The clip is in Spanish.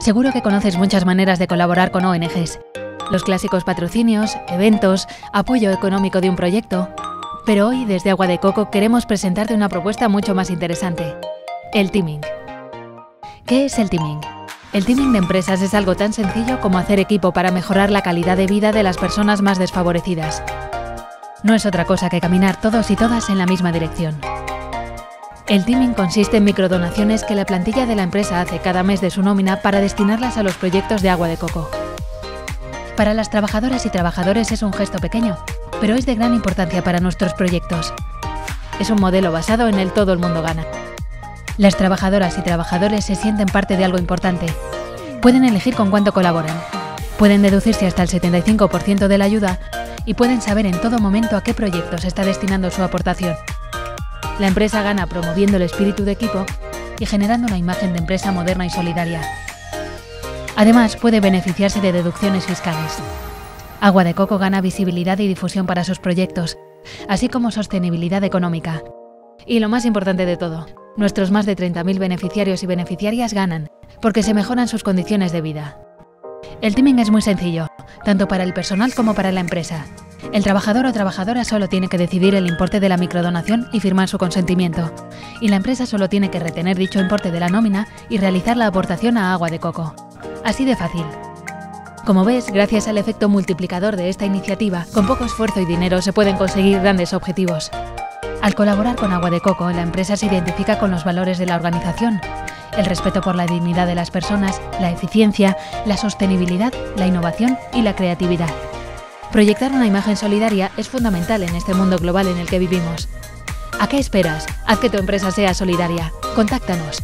Seguro que conoces muchas maneras de colaborar con ONGs. Los clásicos patrocinios, eventos, apoyo económico de un proyecto. Pero hoy, desde Agua de Coco, queremos presentarte una propuesta mucho más interesante. El teaming. ¿Qué es el teaming? El teaming de empresas es algo tan sencillo como hacer equipo para mejorar la calidad de vida de las personas más desfavorecidas. No es otra cosa que caminar todos y todas en la misma dirección. El teaming consiste en microdonaciones que la plantilla de la empresa hace cada mes de su nómina para destinarlas a los proyectos de agua de coco. Para las trabajadoras y trabajadores es un gesto pequeño, pero es de gran importancia para nuestros proyectos. Es un modelo basado en el todo el mundo gana. Las trabajadoras y trabajadores se sienten parte de algo importante. Pueden elegir con cuánto colaboran. Pueden deducirse hasta el 75% de la ayuda y pueden saber en todo momento a qué proyecto está destinando su aportación. La empresa gana promoviendo el espíritu de equipo y generando una imagen de empresa moderna y solidaria. Además, puede beneficiarse de deducciones fiscales. Agua de Coco gana visibilidad y difusión para sus proyectos, así como sostenibilidad económica. Y lo más importante de todo, nuestros más de 30.000 beneficiarios y beneficiarias ganan, porque se mejoran sus condiciones de vida. El teaming es muy sencillo, tanto para el personal como para la empresa. El trabajador o trabajadora solo tiene que decidir el importe de la microdonación y firmar su consentimiento, y la empresa solo tiene que retener dicho importe de la nómina y realizar la aportación a agua de coco. Así de fácil. Como ves, gracias al efecto multiplicador de esta iniciativa, con poco esfuerzo y dinero se pueden conseguir grandes objetivos. Al colaborar con Agua de Coco, la empresa se identifica con los valores de la organización, el respeto por la dignidad de las personas, la eficiencia, la sostenibilidad, la innovación y la creatividad. Proyectar una imagen solidaria es fundamental en este mundo global en el que vivimos. ¿A qué esperas? Haz que tu empresa sea solidaria. Contáctanos